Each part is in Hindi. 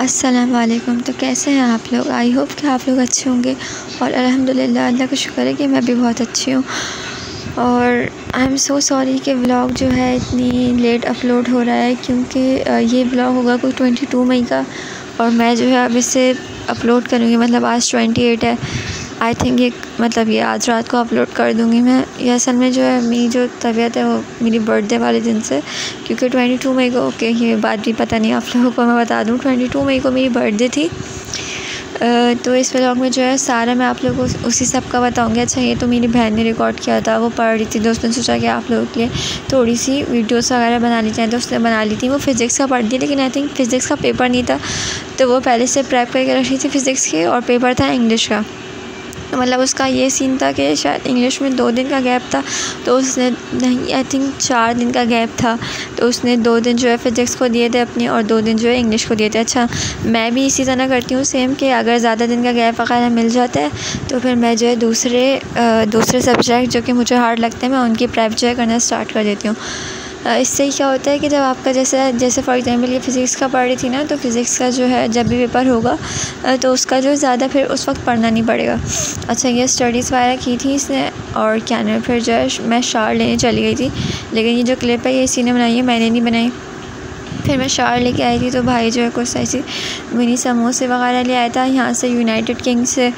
अस्सलाम वालेकुम तो कैसे हैं आप लोग? आई होप कि आप लोग अच्छे होंगे और अल्हम्दुलिल्लाह, अल्लाह का शुक्र है कि मैं भी बहुत अच्छी हूँ। और आई एम सो सॉरी कि व्लॉग जो है इतनी लेट अपलोड हो रहा है क्योंकि ये व्लॉग होगा कोई ट्वेंटी टू मई का और मैं जो है अब इसे अपलोड करूँगी। मतलब आज ट्वेंटी एट है। आई थिंक ये मतलब ये आज रात को अपलोड कर दूँगी मैं। ये असल में जो है मेरी जो तबीयत है वो मेरी बर्थडे वाले दिन से, क्योंकि ट्वेंटी टू मई को ओके ये बात भी पता नहीं आप लोगों को मैं बता दूँ ट्वेंटी टू मई को मेरी बर्थडे थी। तो इस व्लॉग में जो है, सारा मैं आप लोगों को उसी सब का बताऊँगी। अच्छा ये तो मेरी बहन ने रिकॉर्ड किया था, वो पढ़ रही थी दोस्तों ने सोचा कि आप लोगों के लिए थोड़ी सी वीडियोस वगैरह बना ली जाए तो उसने बना ली थी। वो फ़िज़िक्स का पढ़ थी, लेकिन आई थिंक फ़िज़िक्स का पेपर नहीं था तो वो पहले से प्रैप करके रखी थी फ़िज़िक्स के, और पेपर था इंग्लिश का। मतलब उसका ये सीन था कि शायद इंग्लिश में दो दिन का गैप था तो उसने नहीं आई थिंक चार दिन का गैप था। तो उसने दो दिन जो है फिज़िक्स को दिए थे अपने और दो दिन जो है इंग्लिश को दिए थे। अच्छा मैं भी इसी तरह करती हूँ सेम कि अगर ज़्यादा दिन का गैप वगैरह मिल जाता है तो फिर मैं जो है दूसरे दूसरे सब्जेक्ट जो कि मुझे हार्ड लगते हैं, मैं उनकी प्रेप जो है करना स्टार्ट कर देती हूँ। इससे क्या होता है कि जब आपका जैसे जैसे फॉर एग्ज़ाम्पल ये फ़िज़िक्स का पढ़ रही थी ना तो फ़िज़िक्स का जो है, जब भी पेपर होगा तो उसका जो ज़्यादा फिर उस वक्त पढ़ना नहीं पड़ेगा। अच्छा ये स्टडीज़ वगैरह की थी इसने, और क्या नाम फिर जो है, मैं शार लेने चली गई थी। लेकिन ये जो क्लिप है, ये इसी ने बनाई है, मैंने नहीं बनाई। फिर मैं शार लेके आई थी तो भाई जो है, कुछ ऐसी मिनी समोसे वगैरह ले आया था, यहाँ से यूनाइटेड किंग से,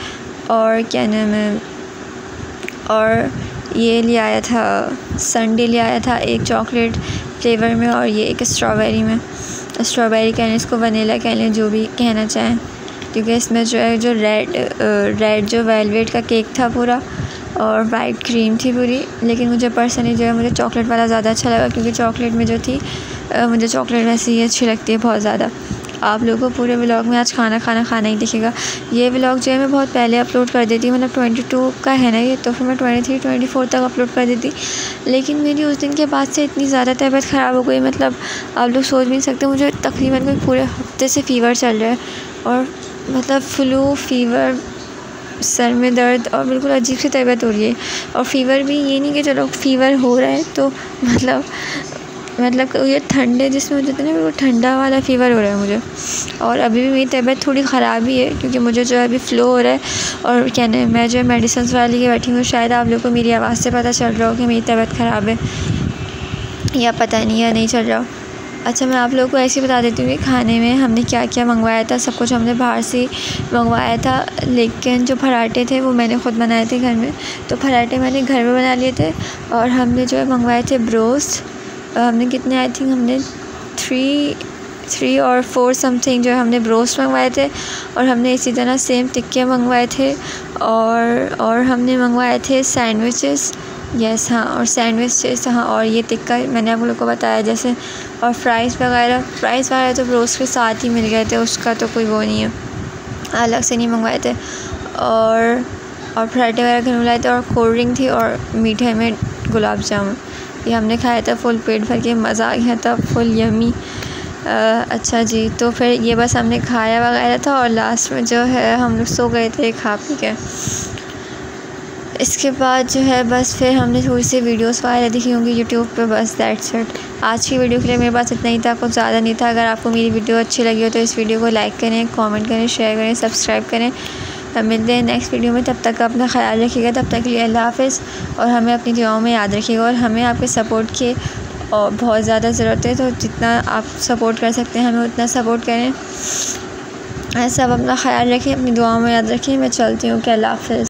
और क्या नाम है, और ये ले आया था संडे ले आया था एक चॉकलेट फ्लेवर में और ये एक स्ट्रॉबेरी में। स्ट्रॉबेरी कह लें इसको वनीला कह लें जो भी कहना चाहें, क्योंकि इसमें जो है, जो रेड रेड जो वेलवेट का केक था पूरा और वाइट क्रीम थी पूरी, लेकिन मुझे पर्सनली जो है, मुझे चॉकलेट वाला ज़्यादा अच्छा लगा क्योंकि चॉकलेट में जो थी मुझे चॉकलेट वैसे ही अच्छी लगती है बहुत ज़्यादा। आप लोगों को पूरे व्लॉग में आज खाना खाना खाना ही दिखेगा। ये व्लॉग जो है, मैं बहुत पहले अपलोड कर देती मतलब ट्वेंटी टू का है ना ये तो फिर मैं ट्वेंटी थ्री ट्वेंटी फोर तक अपलोड कर देती। लेकिन मेरी उस दिन के बाद से इतनी ज़्यादा तबीयत ख़राब हो गई। मतलब आप लोग सोच भी नहीं सकते, मुझे तकरीबन कोई पूरे हफ़्ते से फ़ीवर चल रहा है। और मतलब फ्लू फ़ीवर सर में दर्द और बिल्कुल अजीब सी तबीयत हो रही है। और फ़ीवर भी ये नहीं कि चलो फ़ीवर हो रहा है तो मतलब मतलब ये ठंडे जिसमें मुझे ना वो ठंडा वाला फ़ीवर हो रहा है मुझे। और अभी भी मेरी तबीयत थोड़ी ख़राब ही है, क्योंकि मुझे जो है अभी फ़्लो हो रहा है। और क्या नहीं मैं जो है मेडिसिन वाली के बैठी हूँ, शायद आप लोग को मेरी आवाज़ से पता चल रहा हो कि मेरी तबीयत ख़राब है। या पता नहीं या नहीं चल रहा। अच्छा मैं आप लोगों को ऐसे ही बता देती हूँ कि खाने में हमने क्या क्या मंगवाया था, सब कुछ हमने बाहर से मंगवाया था। लेकिन जो पराठे थे, वो मैंने ख़ुद बनाए थे घर में। तो पराठे मैंने घर में बना लिए थे और हमने जो है मंगवाए थे ब्रोस्ट। हमने कितने आई थिंक हमने थ्री थ्री और फोर समथिंग जो हमने ब्रोस्ट मंगवाए थे और हमने इसी तरह सेम टिक्के मंगवाए थे और और हमने मंगवाए थे सैंडविचेस यस हाँ और सैंडविचेस हाँ और ये टिक्का मैंने आप लोग को बताया जैसे, और फ्राइज़ वगैरह। फ्राइज़ वगैरह तो ब्रोस्ट के साथ ही मिल गए थे, उसका तो कोई वो नहीं है। अलग से नहीं मंगवाए थे। और और पराठे वगैरह घर मिलाए थे और कोल्ड ड्रिंक थी और मीठे में गुलाब जामुन। ये हमने खाया था फुल पेट भर के मज़ा आ गया था फुल यमी आ, अच्छा जी तो फिर ये बस हमने खाया वगैरह था और लास्ट में जो है हम लोग सो गए थे खा पी के। इसके बाद जो है बस फिर हमने थोड़ी सी वीडियोस वगैरह देखी होंगी यूट्यूब पे बस दैट्स इट आज की वीडियो के लिए मेरे पास इतना ही था कुछ ज़्यादा नहीं था। अगर आपको मेरी वीडियो अच्छी लगी हो तो इस वीडियो को लाइक करें कमेंट करें शेयर करें सब्सक्राइब करें। मिलते हैं नेक्स्ट वीडियो में। तब तक अपना ख्याल रखिएगा। तब तक के लिए अल्लाह हाफ़ और हमें अपनी दुआओं में याद रखिएगा। और हमें आपके सपोर्ट की और बहुत ज़्यादा ज़रूरत है। तो जितना आप सपोर्ट कर सकते हैं, हमें उतना सपोर्ट करें। ऐसा अपना ख्याल रखें, अपनी दुआओं में याद रखें। मैं चलती हूँ। कि अल्लाह हाफ़